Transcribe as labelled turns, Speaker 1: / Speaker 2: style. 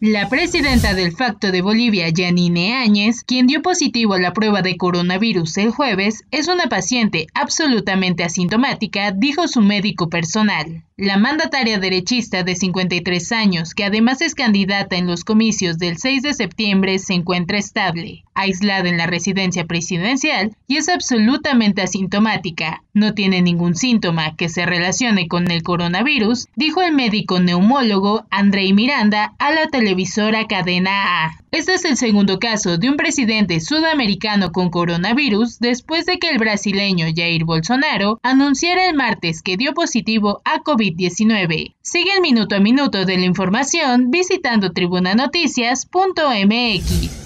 Speaker 1: La presidenta del Facto de Bolivia, Janine Áñez, quien dio positivo a la prueba de coronavirus el jueves, es una paciente absolutamente asintomática, dijo su médico personal. La mandataria derechista de 53 años, que además es candidata en los comicios del 6 de septiembre, se encuentra estable, aislada en la residencia presidencial y es absolutamente asintomática. No tiene ningún síntoma que se relacione con el coronavirus, dijo el médico neumólogo Andrei Miranda a la televisora Cadena A. Este es el segundo caso de un presidente sudamericano con coronavirus después de que el brasileño Jair Bolsonaro anunciara el martes que dio positivo a COVID-19. Sigue el minuto a minuto de la información visitando tribunanoticias.mx.